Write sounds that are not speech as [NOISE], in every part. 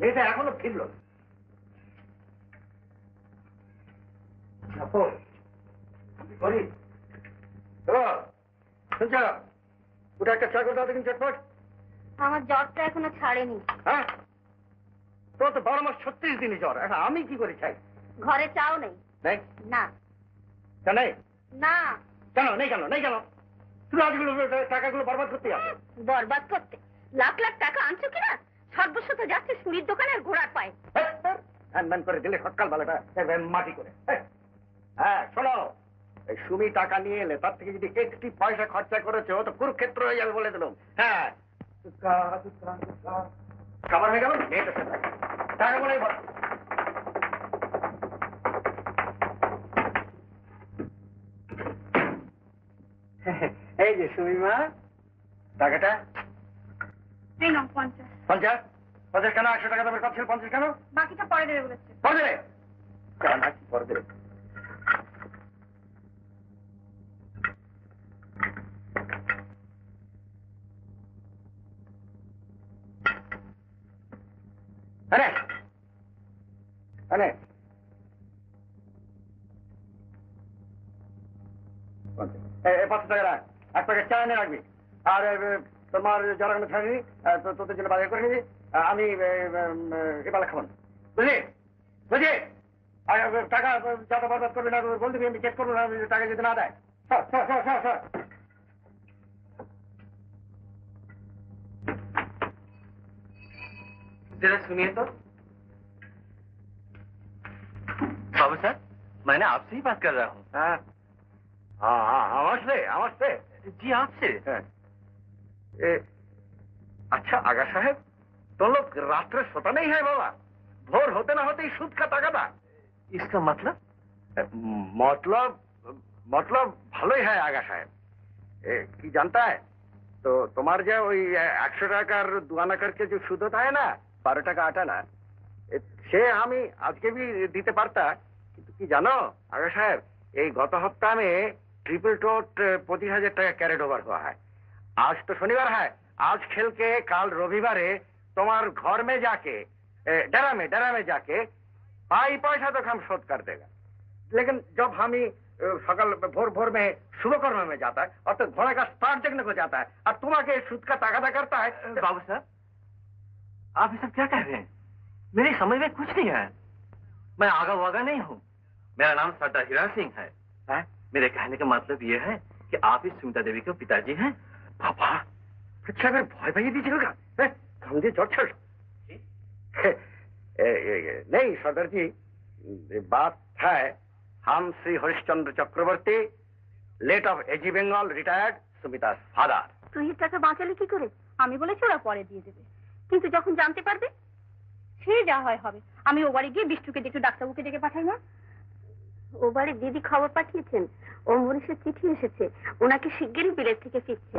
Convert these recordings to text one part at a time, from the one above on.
মেয়েটা এখনও ফিরল। না। জাফর, কি করি শুনছ? ওটা একটা চা দাও দেখিন চটপট। আমার জ্বরটা এখনও ছাড়েনি। হ্যাঁ? তোর তো বারো মাস ছত্রিশ দিনই জ্বর। এখন আমি কি করে চাই ঘরে চাও নেই? নেই। না। কেন না। কেন? নেই কেন? নেই কেন? তুমি আজগুলো টাকাগুলো বরবাদ করতে যাবে বরবাদ করতে? লাখ লাখ টাকা আনছো কিনা? সর্বস্বত যাচ্ছে সুরির দোকানে আর ঘোড়ার পায়ে। ম্যান করে দিলে সকাল বেলাটা মাটি করে। হ্যাঁ, শোনো এই সুমি টাকা নিয়ে এলে তার থেকে যদি একটি পয়সা খরচা করেছ তো কুরুক্ষেত্র হয়ে যাবে বলে দিলাম। হ্যাঁ। হয়ে গেল। টাকা এই যে সুমিমা টাকাটা? পঞ্চাশ। পঞ্চাশ? পঞ্চাশ কেন একশো টাকা দামের কথা ছিল পঞ্চাশ কেন? বাকিটা পরে দেবে বলেছে। পরে দেবে? কেন কি পরে দেবে? আরে! পঞ্চাশ। টাকা রাখ। এক প্যাকেট চা এনে রাখবি। আর তোমার যারা কোনো ছাড়িনি তোদের জন্য বাজার করে নিবি আ, আমি এ, এ, এ, এবেলা খাবো না বুঝলি বুঝলি আর এ, টাকা এ, যাতে বরবাদ করবি না বল দিবি আমি চেক করবো না আমি টাকা যদি না দেয় সর, সর, সর, সর, সর। जरा सुनिए तो बाबू सर मैंने आपसे ही बात कर रहा हूँ হ্যাঁ হ্যাঁ হ্যাঁ আমার সে আমার সে जी आपसे হ্যাঁ এ, আচ্ছা আগা সাহেব তলক রাত্রে সোতা নেই হয় বাবা। ভোর হতে না হতেই সুদ খা তাগাদা। ইসলাম মতলব? মতলব মতলব ভালোই হয় আগা সাহেব। কি জানতা তো তোমার যে ওই একশো টাকার দুয়ানাকারকে যে সুদ হয় না বারো টাকা আটানা সে আমি আজকে বি দিতে পারতা। কিন্তু কি জানো আগা সাহেব এই গত সপ্তাহে ট্রিপল টোট পঁচিশ হাজার টাকা ক্যারেট ওভার হওয়া হয়। आज तो शनिवार है। आज खेल के काल रविवार तुम्हार घर में जाके डरा में डरा में जाके पाई पैसा तक हम शोध कर देगा। लेकिन जब हम ही सकल भोर भोर में शुभकर्म में जाता है, और तो घोड़े का स्टार्ट देखने को जाता है, और तुम्हारे सूद का तागादा करता है तो- बाबू साहब, आप ये सब क्या कह रहे हैं? मेरी समझ में कुछ नहीं है मैं आगा वागा नहीं हूँ। मेरा नाम सरदार हीरा सिंह है। मेरे कहने का मतलब ये है कि आप ही सुमिता देवी के पिताजी हैं বাবা আচ্ছা, সাহেবের ভয় পাইয়ে দিয়েছিল গা হ্যাঁ কাম দিয়ে জ্বর ছাড় হ্যাঁ, নেই সর্দারজি। বাত হ্যাঁ হাম Shri Harishchandra Chakraborty late of AG Bengal retired সুমিতার father. তুই তাকে বাঁচালে কি করে? আমি বলেছি ওরা পরে দিয়ে দেবে। কিন্তু যখন জানতে পারবে সে যা হয় হবে। আমি ও বাড়ি গিয়ে বিষ্টুকে দেখে ডাক্তারবাবুকে ডেকে পাঠাই না ও বাড়ির দিদি খবর পাঠিয়েছেন। ও মনীষের চিঠি এসেছে। ওনাকে শিগগিরই বিলেত থেকে ফিরছে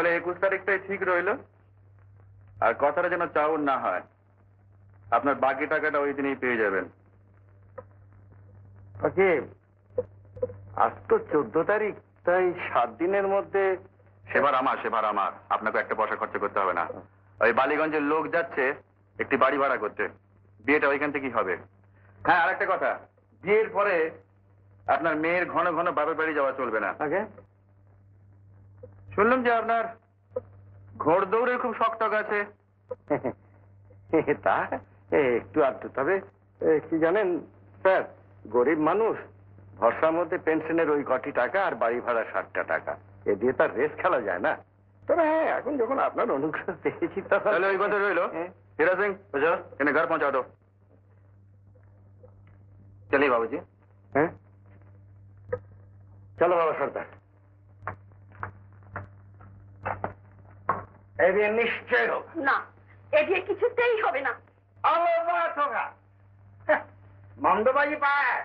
তাহলে একুশ তারিখটাই ঠিক রইল? আর কথাটা যেন চাউর না হয়। আপনার বাকি টাকাটা ওই দিনেই পেয়ে যাবেন। আজ তো চোদ্দ তারিখ তাই সাত দিনের মধ্যে সেবার আমার সেবার আমার। আপনাকে একটা পয়সা খরচা করতে হবে না। ওই বালিগঞ্জের লোক যাচ্ছে একটি বাড়ি ভাড়া করতে। বিয়েটা ওইখান থেকেই হবে। হ্যাঁ আর একটা কথা। বিয়ের পরে আপনার মেয়ের ঘন ঘন বাপের বাড়ি যাওয়া চলবে না। শুনলাম যে আপনার ঘোড় দৌড়ে খুব শক্ত আছে [LAUGHS] তা একটু আধটু। তবে কি জানেন স্যার গরিব মানুষ ভরসার মধ্যে পেনশনের ওই কটি টাকা আর বাড়ি ভাড়া ষাটটা টাকা। এ দিয়ে তার রেস খেলা যায় না। তবে হ্যাঁ এখন যখন আপনার অনুগ্রহ পেয়েছি তাহলে ওই কথা রইল। হ্যাঁ। হীরা সিং এনে ঘর পৌঁছা দো চলি বাবুজি। হ্যাঁ। চলো বাবা সর্দার। এ দিয়ে নিশ্চয় হোক। না এ কিছুতেই হবে না। হ্যাঁ, মন্দবাজি পায়।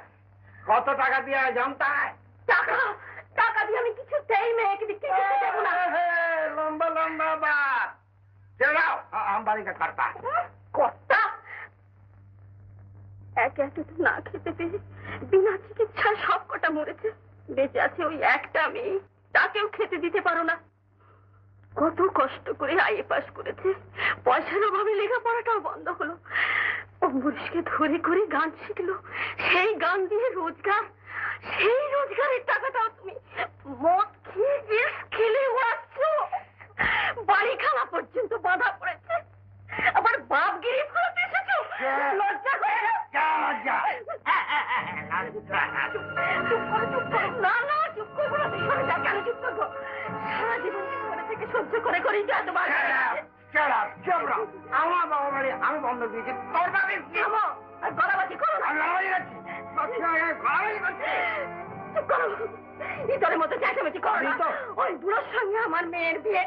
কত টাকা দিয়ে জানতায় টাকা টাকা দিয়ে আমি কিছুতেই মেয়েকে বিক্রি লম্বা লম্বা বাদ। চেড়াও কর্তা। কর্তা? একে একে তো না খেতে পেয়ে বিনা চিকিৎসায় সব কটা মরেছে। বেঁচে আছে ওই একটা মেয়ে। তাকেও খেতে দিতে পারো না। কত কষ্ট করে আইএ পাস করেছে। পয়সার অভাবে লেখাপড়াটাও বন্ধ হলো। অম্বরীশকে ধরে করে গান শিখলো। সেই গান দিয়ে রোজগার। সেই রোজগারের টাকাটাও তুমি মদ খেয়ে খেলে উড়াচ্ছ বাড়ি খাওয়া বন্ধ দিয়েছি। তোর বাড়ি থামো, আর গলাবাজি করো না। লড়াই করছি। লড়াই করছি। চুপ করো। ইতরের মতো চেঁচামেচি করো না। ইতর? ওই বুড়োর সঙ্গে আমার মেয়ের বিয়ে।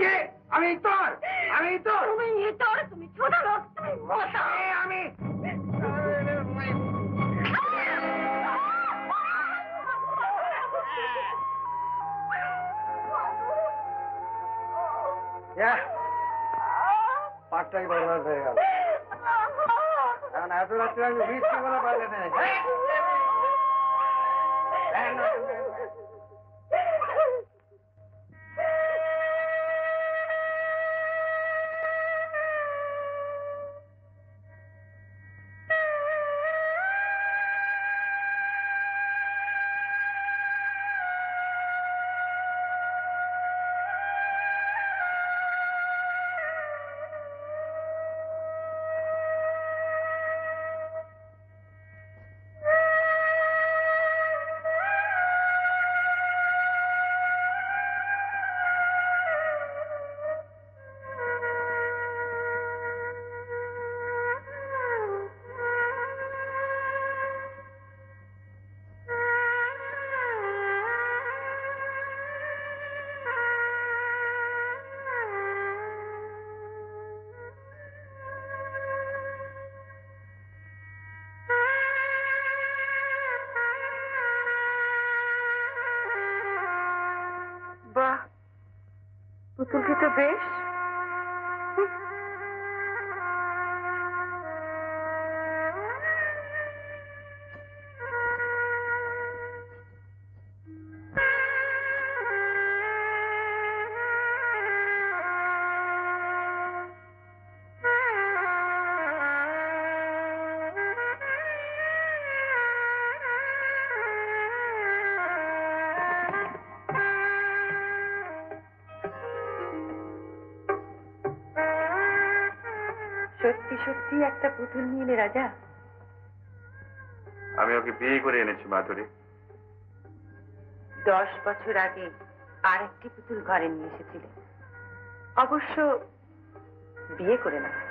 কে? আমি তোর আমি তোর তুমি ইতর তুমি ছোট লোক তুমি মোটা আমি। পাঁচটাই বরবাদ হয়ে গেল। এখন এত রাত্রে আমি বৃষ্টি বলে পারলে নেই Bah, que tu Bey. সত্যি সত্যি একটা পুতুল নিয়ে এলে রাজা। আমি ওকে বিয়ে করে এনেছি মাধুরী। দশ বছর আগে আর একটি পুতুল ঘরে নিয়ে এসেছিলে। অবশ্য বিয়ে করে না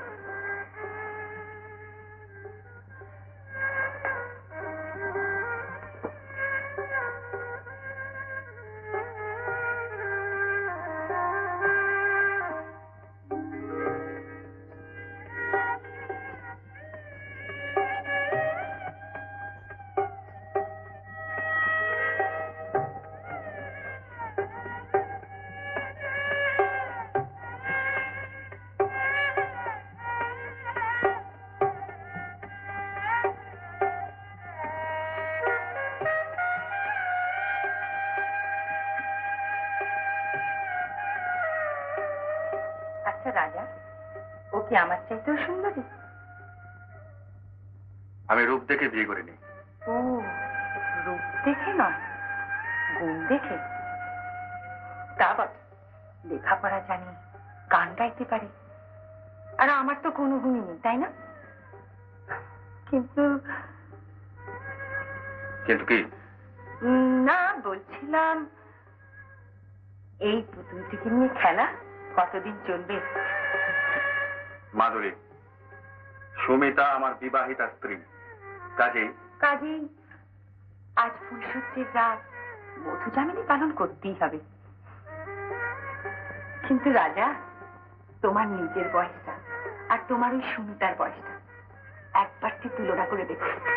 কি আমার চাইতেও সুন্দরী? আমি রূপ দেখে বিয়ে করিনি। ও রূপ দেখে নয় গুণ দেখে। তা বটে লেখাপড়া জানি গান গাইতে পারে। আর আমার তো কোনো গুণই নেই তাই না? কিন্তু কিন্তু কি? না বলছিলাম এই পুতুলটিকে নিয়ে খেলা কতদিন চলবে? মাধুরী, সুমিতা আমার বিবাহিতা স্ত্রী। কাজেই কাজেই আজ ফুলসূত্রের রাত। মধু জামিনী পালন করতেই হবে। কিন্তু রাজা, তোমার নিজের বয়সটা আর তোমার ওই সুমিতার বয়সটা একবারটি তুলনা করে দেখো।